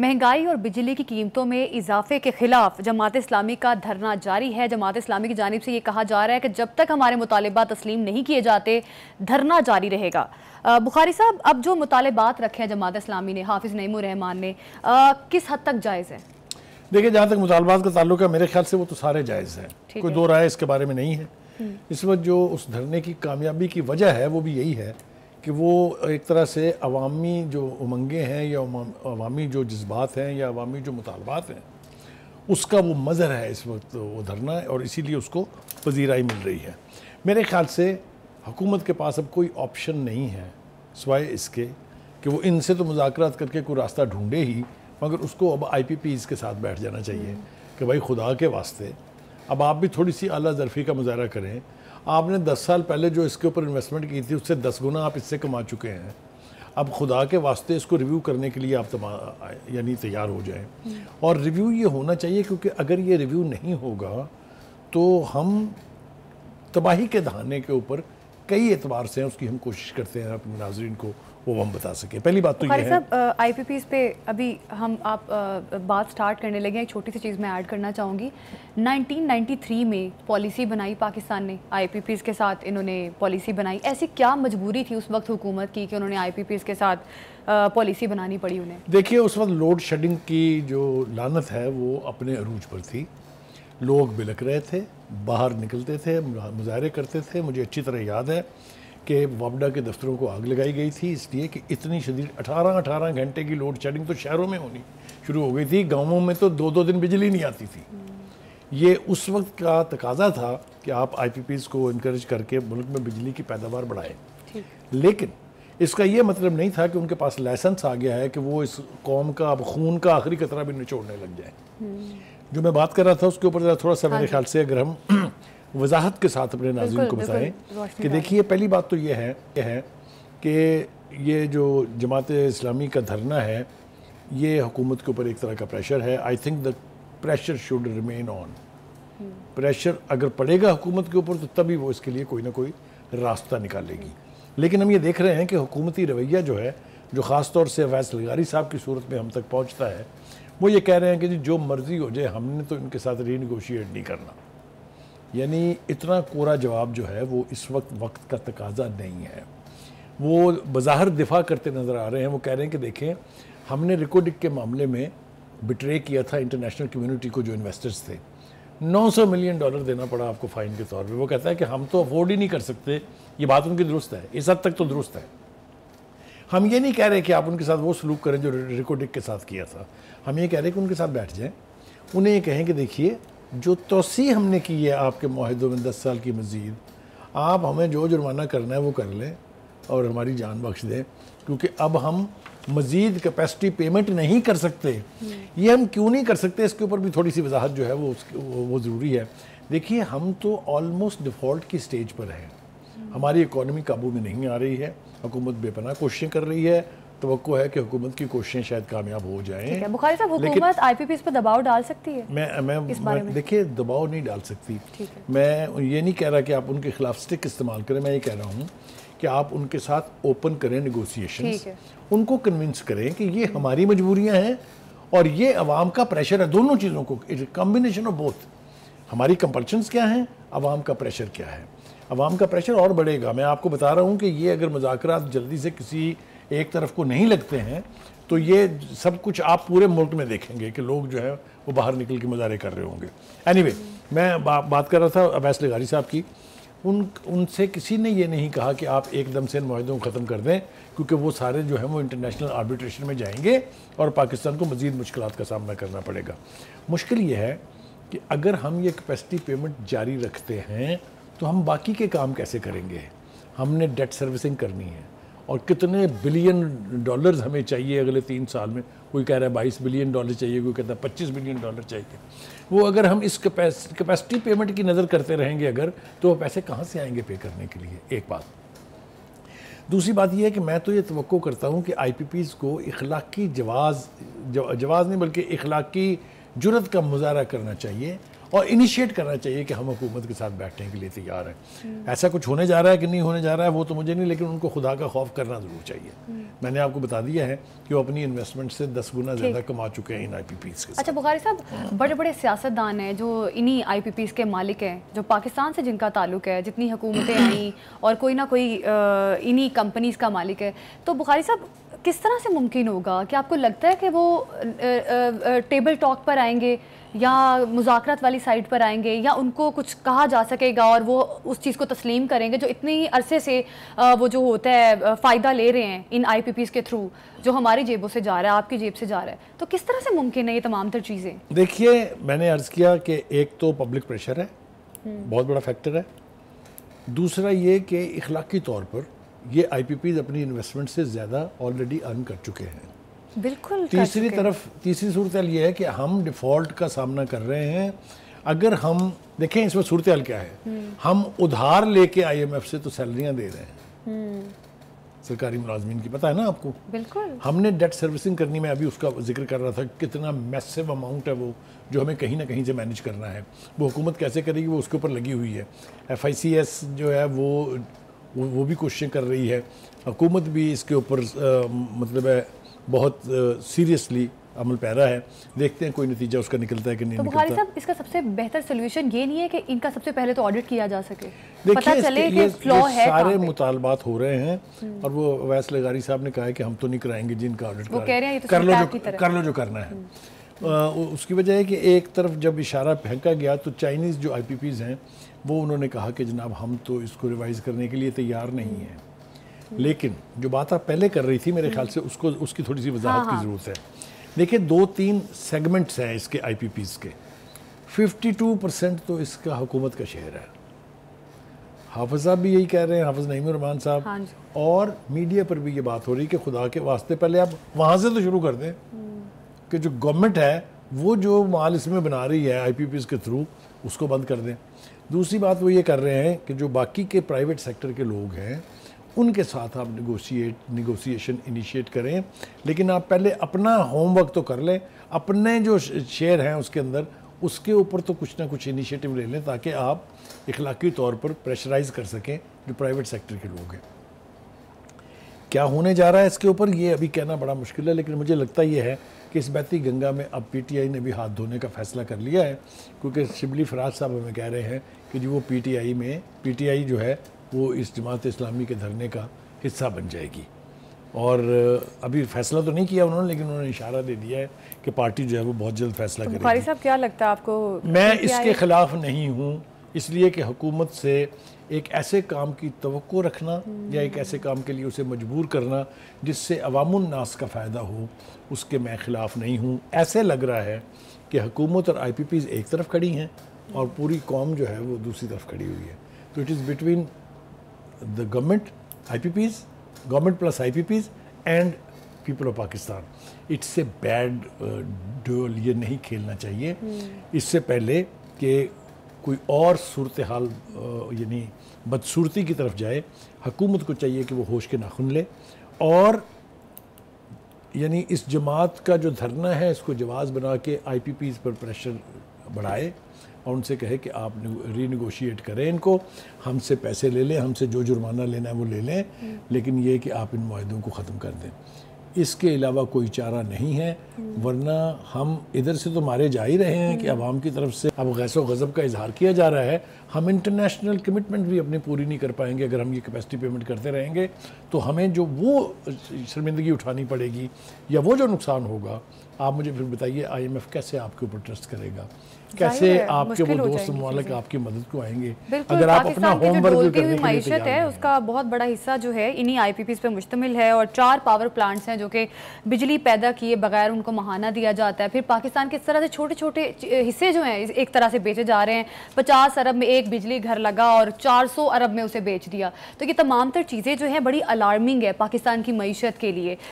महँगाई और बिजली की कीमतों में इजाफे के खिलाफ जमात इस्लामी का धरना जारी है। जमात इस्लामी की जानब से ये कहा जा रहा है कि जब तक हमारे मुतालबा तस्लीम नहीं किए जाते धरना जारी रहेगा। बुखारी साहब अब जो मुतालबात रखे हैं जमात इस्लामी ने हाफिज़ नईम रहमान ने आ, किस हद तक जायज़ है? देखिए जहाँ तक मुतालबात का ताल्लुक है मेरे ख्याल से वो तो सारे जायज़ हैं। कोई दो राय इसके बारे में नहीं है। हम्म। इस वक्त जो उस धरने की कामयाबी की वजह है वो भी यही है कि वो एक तरह से अवामी जो उमंगें हैं या अवामी जो जज्बात हैं या अवामी जो मुतालबात हैं, उसका वो मज़र है इस वक्त वो धरना है और इसीलिए उसको पजीराई मिल रही है। मेरे ख्याल से हुकूमत के पास अब कोई ऑप्शन नहीं है सवाए इसके कि वो इनसे तो मुजाकर करके कोई रास्ता ढूंढे ही, मगर उसको अब आई पी पीज़ के साथ बैठ जाना चाहिए कि भाई खुदा के वास्ते। अब आप भी थोड़ी सी अला ज़रफ़ी का मुजाहरा करें आपने दस साल पहले जो इसके ऊपर इन्वेस्टमेंट की थी उससे दस गुना आप इससे कमा चुके हैं। अब खुदा के वास्ते इसको रिव्यू करने के लिए आप यानी तैयार हो जाएँ। और रिव्यू ये होना चाहिए क्योंकि अगर ये रिव्यू नहीं होगा तो हम तबाही के दहाने के ऊपर कई एतबार से हैं उसकी हम कोशिश करते हैं अपने नाजरन को वो हम बता सकें। पहली बात तो ये है आई पी पे अभी हम आप आ, बात स्टार्ट करने लगे एक छोटी सी चीज़ मैं ऐड करना चाहूँगी। 1993 में पॉलिसी बनाई पाकिस्तान ने आई पी के साथ इन्होंने पॉलिसी बनाई। ऐसी क्या मजबूरी थी उस वक्त हुकूमत की कि उन्होंने आई पी के साथ पॉलिसी बनानी पड़ी उन्हें? देखिए उस वक्त लोड शेडिंग की जो लानत है वो अपने अरूज पर थी। लोग बिलक रहे थे बाहर निकलते थे मुजाहरे करते थे। मुझे अच्छी तरह याद है कि वापडा के दफ्तरों को आग लगाई गई थी इसलिए कि इतनी शदीद 18 18 घंटे की लोड शेडिंग तो शहरों में होनी शुरू हो गई थी। गाँवों में तो दो दो दिन बिजली नहीं आती थी। ये उस वक्त का तकाजा था कि आप आई पी पीज़ को इनक्रेज करके मुल्क में बिजली की पैदावार बढ़ाएँ। लेकिन इसका ये मतलब नहीं था कि उनके पास लाइसेंस आ गया है कि वो इस कौम का अब खून का आखिरी कतरा भी निचोड़ने लग जाए। हम्म। जो मैं बात कर रहा था उसके ऊपर थोड़ा सा मेरे हाँ ख्याल से अगर हम वजाहत के साथ अपने नाजिन को बताएँ कि देखिए पहली बात तो ये है ये है कि ये जो जमात इस्लामी का धरना है ये हुकूमत के ऊपर एक तरह का प्रेशर है। I think the pressure should remain on pressure अगर पड़ेगा हुकूमत के ऊपर तो तभी वो इसके लिए कोई ना कोई रास्ता निकालेगी। लेकिन हम ये देख रहे हैं कि हुकूमती रवैया जो है जो ख़ास तौर से अवैस लगारी साहब की सूरत में हम तक पहुँचता है वो ये कह रहे हैं कि जी, जो मर्ज़ी हो जाए, हमने तो इनके साथ रीनिगोशिएट नहीं करना। यानी इतना कोरा जवाब जो है, वो इस वक्त वक्त का तकाजा नहीं है। वो बज़ाहिर दिफा करते नज़र आ रहे हैं, वो कह रहे हैं कि देखें, हमने रिकोडिक के मामले में बिट्रे किया था इंटरनेशनल कम्युनिटी को, जो इन्वेस्टर्स थे। 900 मिलियन डॉलर देना पड़ा आपको फ़ाइन के तौर पे। वो कहता है कि हम तो अफोर्ड ही नहीं कर सकते। ये बात उनकी दुरुस्त है। इस हद तक तो दुरुस्त है। हम ये नहीं कह रहे कि आप उनके साथ वो सलूक करें जो रिकोडिक के साथ किया था। हम ये कह रहे कि उनके साथ बैठ जाएँ। उन्हें ये कहें कि देखिए जो तोसी हमने की है आपके माहों में दस साल की मज़ीद आप हमें जो जुर्माना करना है वो कर लें और हमारी जान बख्श दें क्योंकि अब हम मज़ीद कैपेसिटी पेमेंट नहीं कर सकते। ये हम क्यों नहीं कर सकते? इसके ऊपर भी थोड़ी सी वजाहत जो है वो उसकी वो, वो ज़रूरी है। देखिए हम तो ऑलमोस्ट डिफ़ॉल्ट की स्टेज पर हैं। हमारी इकॉनमी काबू में नहीं आ रही है। हुकूमत बेपना कोशिशें कर रही है। तो है कि हुकूमत की कोशिशें शायद कामयाब हो जाएँ। बुखारी साहब हुकूमत पर दबाव डाल सकती है? मैं मैं, मैं देखिए दबाव नहीं डाल सकती। मैं ये नहीं कह रहा कि आप उनके खिलाफ स्टिक इस्तेमाल करें मैं ये कह रहा हूँ कि आप उनके साथ ओपन करें निगोसिएशन उनको कन्विंस करें कि ये हमारी मजबूरियाँ हैं और ये अवाम का प्रेशर है दोनों चीज़ों को। कॉम्बिनेशन ऑफ़ बोथ हमारी कंपल्शंस क्या हैं अवाम का प्रेशर क्या है। अवाम का प्रेशर और बढ़ेगा। मैं आपको बता रहा हूँ कि ये अगर मुजाकर जल्दी से किसी एक तरफ़ को नहीं लगते हैं तो ये सब कुछ आप पूरे मुल्क में देखेंगे कि लोग जो है वो बाहर निकल के मुजाहरे कर रहे होंगे। एनी anyway, मैं बा, बात कर रहा था अवैस लगारी साहब की। उन उनसे किसी ने ये नहीं कहा कि आप एकदम से इन माहों को ख़त्म कर दें क्योंकि वो सारे जो है वो इंटरनेशनल आर्बिट्रेशन में जाएँगे और पाकिस्तान को मज़ीद मुश्किल का सामना करना पड़ेगा। मुश्किल ये है कि अगर हम ये कैपेसिटी पेमेंट जारी रखते हैं तो हम बाकी के काम कैसे करेंगे? हमने डेट सर्विसिंग करनी है। और कितने बिलियन डॉलर्स हमें चाहिए अगले तीन साल में? कोई कह रहा है बाईस बिलियन डॉलर चाहिए, कोई कहता है पच्चीस बिलियन डॉलर चाहिए। वो अगर हम इस कैपेसिटी पेमेंट की नज़र करते रहेंगे अगर तो वो पैसे कहाँ से आएँगे पे करने के लिए? एक बात। दूसरी बात यह है कि मैं तो ये तो करता हूँ कि आई को इखलाकी जवाज़ जवाज़ नहीं बल्कि इखलाकी ज़रूरत का मुजाहरा करना चाहिए। और इनिशिएट करना चाहिए कि हम हुकूमत के साथ बैठने के लिए तैयार हैं। ऐसा कुछ होने जा रहा है कि नहीं होने जा रहा है वो तो मुझे नहीं लेकिन उनको खुदा का खौफ करना ज़रूर चाहिए। मैंने आपको बता दिया है कि वो अपनी इन्वेस्टमेंट से दस गुना ज़्यादा कमा चुके हैं इन आई पी के अच्छा बुखारी साहब बड़े बड़े सियासतदान हैं जो इन्हीं आई के मालिक हैं जो पाकिस्तान से जिनका ताल्लुक है जितनी हुकूमतें आई और कोई ना कोई इन्हीं कंपनीज़ का मालिक है। तो बुखारी साहब किस तरह से मुमकिन होगा? कि आपको लगता है कि वो टेबल टॉक पर आएँगे या मुजाकरत वाली साइड पर आएँगे या उनको कुछ कहा जा सकेगा और वो उस चीज़ को तस्लीम करेंगे जो इतनी अरसे से वो जो होता है फ़ायदा ले रहे हैं इन आई के थ्रू जो हमारी जेबों से जा रहा है आपकी जेब से जा रहा है। तो किस तरह से मुमकिन है ये तमाम तर चीज़ें? देखिए मैंने अर्ज़ किया कि एक तो पब्लिक प्रेशर है हम्म। बहुत बड़ा फैक्टर है। दूसरा ये कि इखलाकी तौर पर ये आई अपनी इन्वेस्टमेंट से ज़्यादा ऑलरेडी अर्न कर चुके हैं। बिल्कुल तीसरी तरफ़ तीसरी सूरत ये है कि हम डिफ़ॉल्ट का सामना कर रहे हैं। अगर हम देखें इसमें सूरत क्या है। हम्म। हम उधार लेके आईएमएफ से तो सैलरियाँ दे रहे हैं। हम्म। सरकारी मुलाजमीन की पता है ना आपको? बिल्कुल। हमने डेट सर्विसिंग करनी में अभी उसका ज़िक्र कर रहा था कितना मैसिव अमाउंट है वो जो हमें कहीं ना कहीं से मैनेज करना है। वो हुकूमत कैसे करेगी वो उसके ऊपर लगी हुई है। एफआईसीएस जो है वो वो, वो भी कोशिशें कर रही है। हुकूमत भी इसके ऊपर मतलब है बहुत सीरियसली अमल पैरा है। देखते हैं कोई नतीजा उसका निकलता है कि नहीं तो निकलता। साहब इसका सबसे बेहतर सोल्यूशन ये नहीं है कि इनका सबसे पहले तो ऑडिट किया जा सके। पता चले कि फ्लॉ है सारे मुतालबात हो रहे हैं हम्म। और वो अवैस लगारी साहब ने कहा है कि हम तो नहीं कराएँगे जिनका ऑडिट तो कर लो जो कर लो जो करना है। हम्म। उसकी वजह है कि एक तरफ़ जब इशारा फेंका गया तो चाइनीज़ जो आई हैं वो उन्होंने कहा कि जनाब हम तो इसको रिवाइज़ करने के लिए तैयार नहीं हैं। लेकिन जो बात आप पहले कर रही थी मेरे ख्याल से उसको उसकी थोड़ी सी वजाहत हाँ, की हाँ। ज़रूरत है। देखिए दो तीन सेगमेंट्स हैं इसके आई के। 52 परसेंट तो इसका हुकूमत का शहर है। हाफिज साहब भी यही कह रहे हैं हाफज नईम रमान साहब। हाँ और मीडिया पर भी ये बात हो रही है कि खुदा के वास्ते पहले आप वहाँ से तो शुरू कर दें। कि जो गवर्नमेंट है, वो जो माल इसमें बना रही है आई के थ्रू उसको बंद कर दें। दूसरी बात वो ये कर रहे हैं कि जो बाकी के प्राइवेट सेक्टर के लोग हैं, उनके साथ आप निगोशिएट निगोशिएशन इनिशिएट करें। लेकिन आप पहले अपना होमवर्क तो कर लें, अपने जो शेयर हैं उसके अंदर, उसके ऊपर तो कुछ ना कुछ इनिशिएटिव ले लें ताकि आप इखलाकी तौर पर प्रेशराइज कर सकें जो प्राइवेट सेक्टर के लोग हैं। क्या होने जा रहा है इसके ऊपर ये अभी कहना बड़ा मुश्किल है लेकिन मुझे लगता ये है कि इस बैती गंगा में अब पीटीआई ने भी हाथ धोने का फैसला कर लिया है क्योंकि शिबली फराज साहब हमें कह रहे हैं कि जो वो पीटीआई में पीटीआई जो है वो इस जमात इस्लामी के धरने का हिस्सा बन जाएगी। और अभी फैसला तो नहीं किया उन्होंने लेकिन उन्होंने इशारा दे दिया है कि पार्टी जो है वो बहुत जल्द फैसला तो करेगी। साहब क्या लगता है आपको मैं इसके ख़िलाफ़ नहीं हूँ इसलिए कि हुकूमत से एक ऐसे काम की तो रखना या एक ऐसे काम के लिए उसे मजबूर करना जिससे अवामनास का फ़ायदा हो उसके मैं ख़िलाफ़ नहीं हूँ। ऐसे लग रहा है कि हुकूमत और आई पी पीज़ एक तरफ़ खड़ी हैं और पूरी कौम जो है वो दूसरी तरफ़ खड़ी हुई है। तो it is between the government I P Ps government plus I P Ps and people of Pakistan it's a bad deal ये नहीं खेलना चाहिए। hmm. इससे पहले कि कोई और सूरत हाल यानी बदसूरती की तरफ़ जाए हकूमत को चाहिए कि वो होश के नाखुन ले और यानी इस जमात का जो धरना है इसको जवाब बना के आई पी पीज़ पर प्रेशर बढ़ाए और उनसे कहे कि आप रीनिगोशिएट करें इनको हमसे पैसे ले लें हमसे जो जुर्माना लेना है वो ले लें हम्म। लेकिन ये कि आप इन माहों को ख़त्म कर दें इसके अलावा कोई चारा नहीं है वरना हम इधर से तो मारे जा ही रहे हैं कि अवाम की तरफ़ से अब गैसो गज़ब का इजहार किया जा रहा है। हम इंटरनेशनल कमिटमेंट भी अपनी पूरी नहीं कर पाएँगे अगर हम ये कैपेसिटी पेमेंट करते रहेंगे तो हमें जो वो शर्मिंदगी उठानी पड़ेगी या वो जो नुकसान होगा आप मुझे फिर बताइए आईएमएफ कैसे आपके ऊपर ट्रस्ट करेगा? कैसे आपके वो दोस्त ममालिक आपकी मदद को आएँगे? अगर आप अपना होमवर्क भी मीशत है उसका बहुत बड़ा हिस्सा जो है इन्हीं आईपीपीस पे मुश्तमिल है और चार पावर प्लांट्स हैं जो कि बिजली पैदा किए बगैर उनको महाना दिया जाता है। फिर पाकिस्तान के इस तरह से छोटे छोटे हिस्से जो हैं एक तरह से बेचे जा रहे हैं। पचास अरब में एक बिजली घर लगा और चार सौ अरब में उसे बेच दिया। तो ये तमाम तर चीज़ें जो हैं, बड़ी अलार्मिंग है पाकिस्तान की मीशत के लिए।